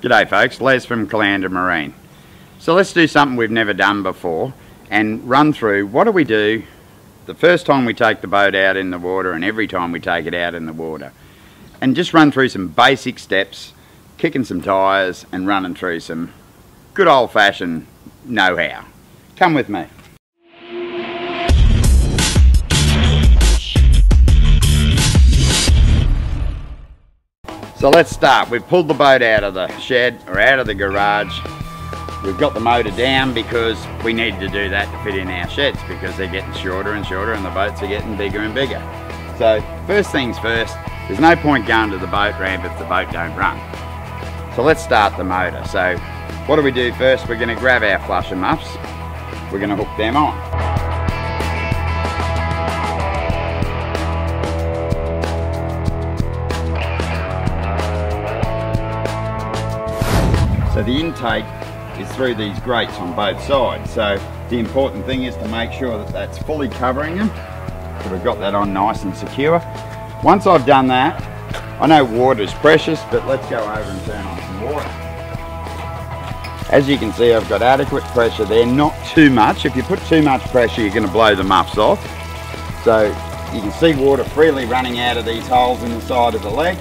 G'day folks, Les from Caloundra Marine. So let's do something we've never done before and run through what do we do the first time we take the boat out in the water and every time we take it out in the water. And just run through some basic steps, kicking some tyres and running through some good old fashioned know-how. Come with me. So let's start. We've pulled the boat out of the shed or out of the garage. We've got the motor down because we need to do that to fit in our sheds because they're getting shorter and shorter and the boats are getting bigger and bigger. So first things first, there's no point going to the boat ramp if the boat don't run. So let's start the motor. So what do we do first? We're going to grab our flusher muffs. We're going to hook them on. So the intake is through these grates on both sides. So the important thing is to make sure that that's fully covering them. So we've got that on nice and secure. Once I've done that, I know water is precious, but let's go over and turn on some water. As you can see, I've got adequate pressure there, not too much. If you put too much pressure, you're gonna blow the muffs off. So you can see water freely running out of these holes in the side of the leg.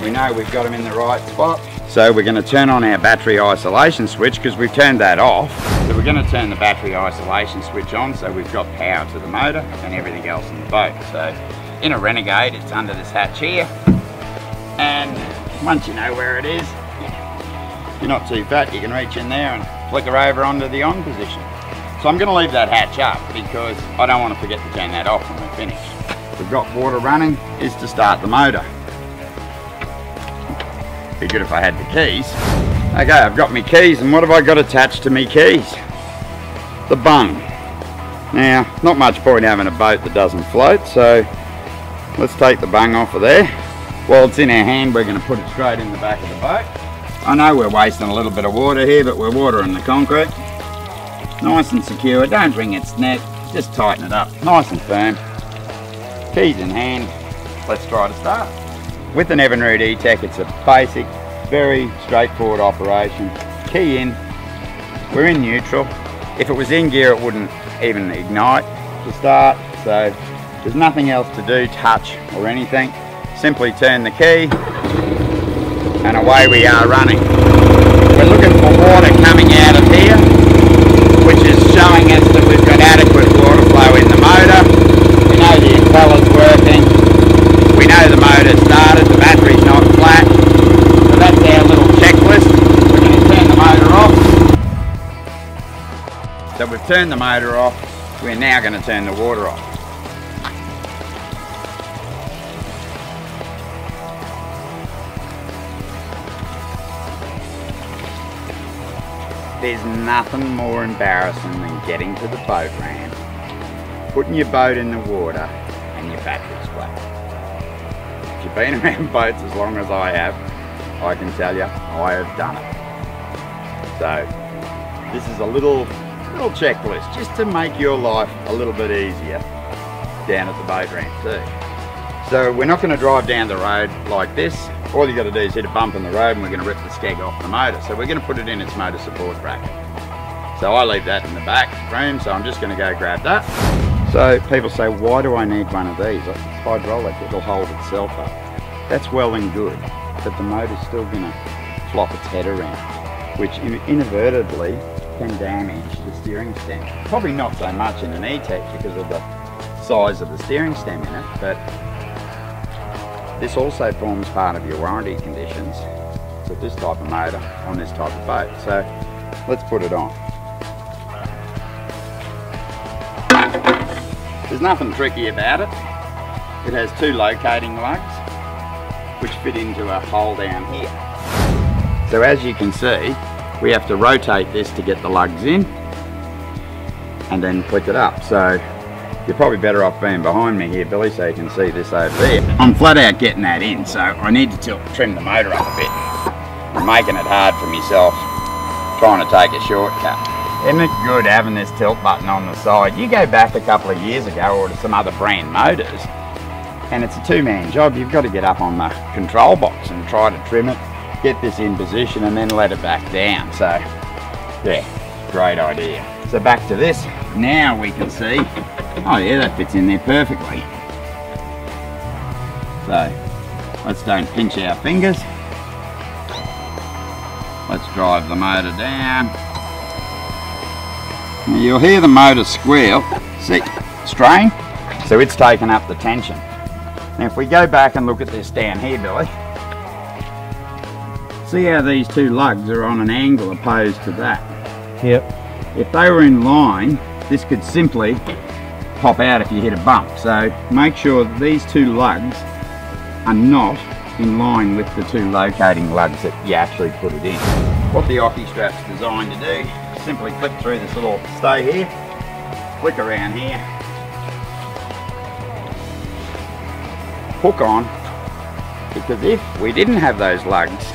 We know we've got them in the right spot. So we're going to turn on our battery isolation switch because we've turned that off. So we're going to turn the battery isolation switch on so we've got power to the motor and everything else in the boat. So in a Renegade it's under this hatch here and once you know where it is, you're not too fat, you can reach in there and flicker over onto the on position. So I'm going to leave that hatch up because I don't want to forget to turn that off when we're finished. We've got water running is to start the motor. Be good if I had the keys. Okay, I've got my keys, and what have I got attached to me keys? The bung. Now, not much point having a boat that doesn't float, so let's take the bung off of there. While it's in our hand, we're going to put it straight in the back of the boat. I know we're wasting a little bit of water here, but we're watering the concrete. Nice and secure, don't wring its neck, just tighten it up, nice and firm. Keys in hand, let's try to start. With an Evinrude E-TEC, it's a basic, very straightforward operation. Key in, we're in neutral. If it was in gear, it wouldn't even ignite to start. So there's nothing else to do, touch or anything. Simply turn the key and away we are running. We're looking for water coming out of here, which is showing us that we've got adequate So we've turned the motor off. We're now going to turn the water off. There's nothing more embarrassing than getting to the boat ramp, putting your boat in the water and your battery's flat. If you've been around boats as long as I have, I can tell you, I have done it. So, this is a little, little checklist just to make your life a little bit easier down at the boat ramp too. So we're not going to drive down the road like this. All you got to do is hit a bump in the road and we're going to rip the skeg off the motor. So we're going to put it in its motor support bracket. So I leave that in the back room, so I'm just going to go grab that. So people say, why do I need one of these? It's hydraulic, it'll hold itself up. That's well and good, but the motor's still gonna flop its head around, which inadvertently can damage the steering stem. Probably not so much in an E-TEC because of the size of the steering stem in it, but this also forms part of your warranty conditions with this type of motor on this type of boat. So let's put it on. There's nothing tricky about it. It has two locating lugs which fit into a hole down here. So as you can see, we have to rotate this to get the lugs in and then click it up. So you're probably better off being behind me here, Billy, so you can see this over there. I'm flat out getting that in, so I need to tilt, trim the motor up a bit. I'm making it hard for myself, trying to take a shortcut. Isn't it good having this tilt button on the side? You go back a couple of years ago or to some other brand motors and it's a two-man job. You've got to get up on the control box and try to trim it get this in position and then let it back down. So yeah, great idea. So back to this, now we can see, oh yeah, that fits in there perfectly. So let's don't pinch our fingers. Let's drive the motor down. Now you'll hear the motor squeal, see, strain, so it's taken up the tension. Now if we go back and look at this down here, Billy, see how these two lugs are on an angle opposed to that? Yep. If they were in line, this could simply pop out if you hit a bump. So make sure these two lugs are not in line with the two locating lugs that you actually put it in. What the Ocky strap's designed to do, simply clip through this little stay here, click around here, hook on, because if we didn't have those lugs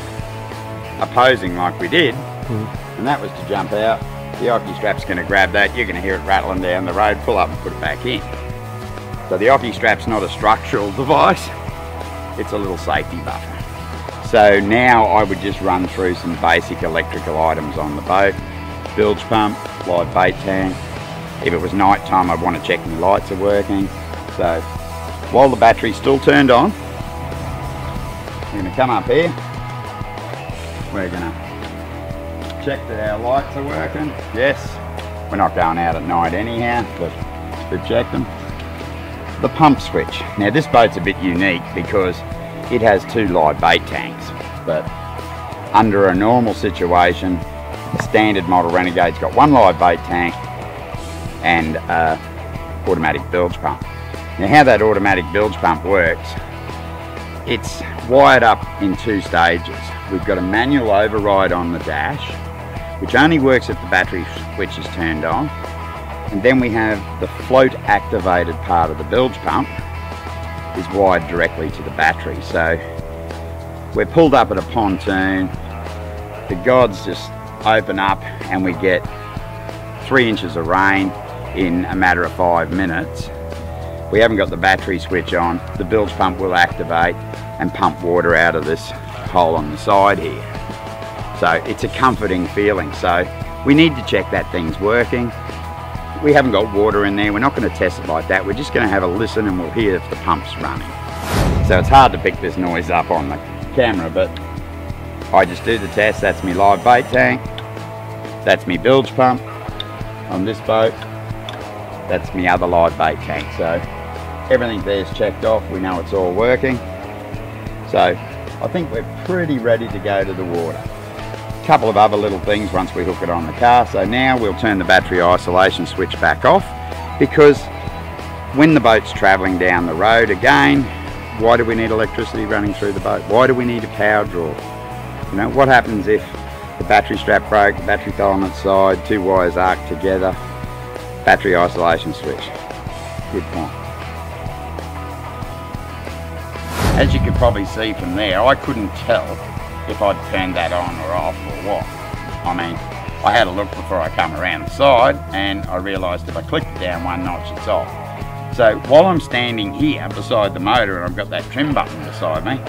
opposing like we did, mm. and that was to jump out, the Ocky strap's going to grab that, you're going to hear it rattling down the road, pull up and put it back in. So the Ocky strap's not a structural device, it's a little safety buffer. So now I would just run through some basic electrical items on the boat. Bilge pump, live bait tank. If it was night time I'd want to check the lights are working. So while the battery's still turned on, I'm going to come up here. We're to check that our lights are working. Yes, we're not going out at night anyhow, but we've checked them. The pump switch. Now this boat's a bit unique because it has two live bait tanks, but under a normal situation, the standard model Renegade's got one live bait tank and a automatic bilge pump. Now how that automatic bilge pump works, it's wired up in two stages. We've got a manual override on the dash which only works if the battery switch is turned on. And then we have the float activated part of the bilge pump is wired directly to the battery. So we're pulled up at a pontoon, the gods just open up and we get three inches of rain in a matter of five minutes. We haven't got the battery switch on, the bilge pump will activate and pump water out of this hole on the side here. So it's a comforting feeling. So we need to check that thing's working. We haven't got water in there. We're not going to test it like that. We're just going to have a listen and we'll hear if the pump's running. So it's hard to pick this noise up on the camera, but I just do the test. That's my live bait tank. That's my bilge pump on this boat. That's my other live bait tank. So everything there's checked off. We know it's all working. So I think we're pretty ready to go to the water A couple of other little things once we hook it on the car. So now we'll turn the battery isolation switch back off because when the boat's travelling down the road again, why do we need electricity running through the boat? Why do we need a power draw? You know, what happens if the battery strap broke, the battery fell on its side, two wires arc together, battery isolation switch. Good point. As you can probably see from there, I couldn't tell if I'd turned that on or off or what. I mean, I had a look before I come around the side and I realised if I clicked it down one notch it's off. So while I'm standing here beside the motor and I've got that trim button beside me,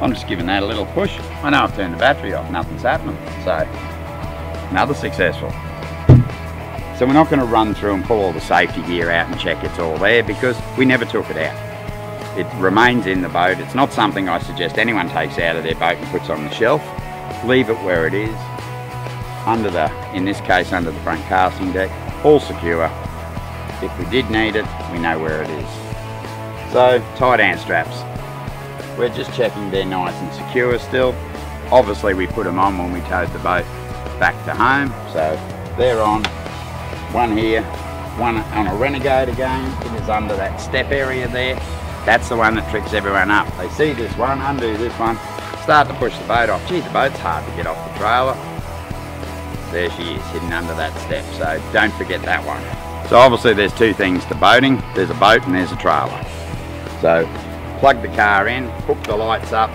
I'm just giving that a little push. I know I've turned the battery off, nothing's happening. So, another successful. So we're not going to run through and pull all the safety gear out and check it's all there because we never took it out. It remains in the boat. It's not something I suggest anyone takes out of their boat and puts on the shelf. Leave it where it is, under the, in this case, under the front casting deck, all secure. If we did need it, we know where it is. So, tight hand straps. We're just checking they're nice and secure still. Obviously we put them on when we towed the boat back to home, so they're on. One here, one on a Renegade again. It is under that step area there. That's the one that tricks everyone up. They see this one, undo this one, start to push the boat off. Gee, the boat's hard to get off the trailer. There she is, hidden under that step. So don't forget that one. So obviously there's two things to boating. There's a boat and there's a trailer. So plug the car in, hook the lights up,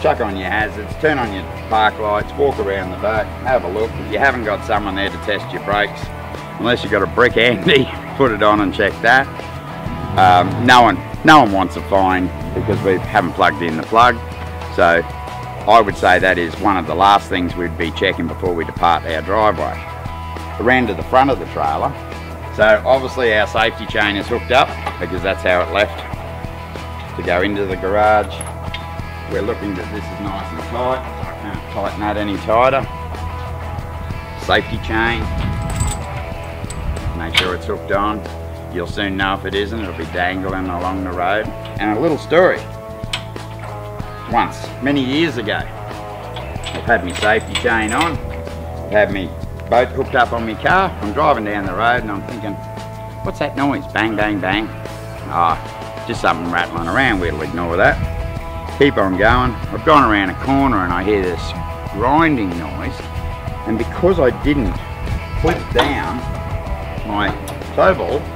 chuck on your hazards, turn on your park lights, walk around the boat, have a look. If you haven't got someone there to test your brakes, unless you've got a brick handy, put it on and check that. Um, no one no one wants a fine because we haven't plugged in the plug. So I would say that is one of the last things we'd be checking before we depart our driveway. Around to the front of the trailer. So obviously our safety chain is hooked up because that's how it left to go into the garage. We're looking that this is nice and tight. I can't tighten that any tighter. Safety chain. Make sure it's hooked on. You'll soon know if it isn't. It'll be dangling along the road. And a little story. Once, many years ago, I've had my safety chain on. I've had me boat hooked up on my car. I'm driving down the road and I'm thinking, what's that noise? Bang, bang, bang. Ah, oh, just something rattling around. We'll ignore that keep on going. I've gone around a corner and I hear this grinding noise and because I didn't put down my tow ball,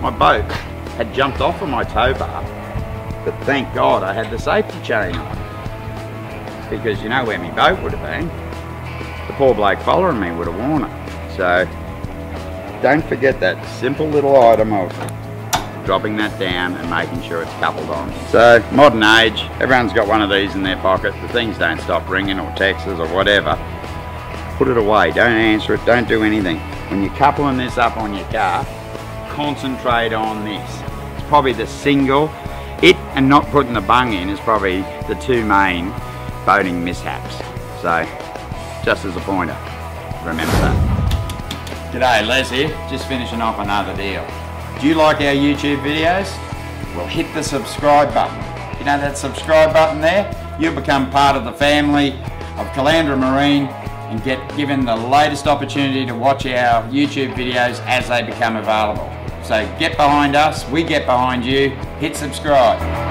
my boat had jumped off of my tow bar but thank God I had the safety chain on because you know where my boat would have been the poor bloke following me would have worn it so don't forget that simple little item of dropping that down and making sure it's coupled on. So modern age, everyone's got one of these in their pocket. The things don't stop ringing or texts or whatever. Put it away, don't answer it, don't do anything. When you're coupling this up on your car, concentrate on this. It's probably the single, it and not putting the bung in is probably the two main boating mishaps. So, just as a pointer, remember that. G'day, Les here, just finishing off another deal. Do you like our YouTube videos? Well, hit the subscribe button. You know that subscribe button there? You'll become part of the family of Caloundra Marine and get given the latest opportunity to watch our YouTube videos as they become available. So get behind us, we get behind you, hit subscribe.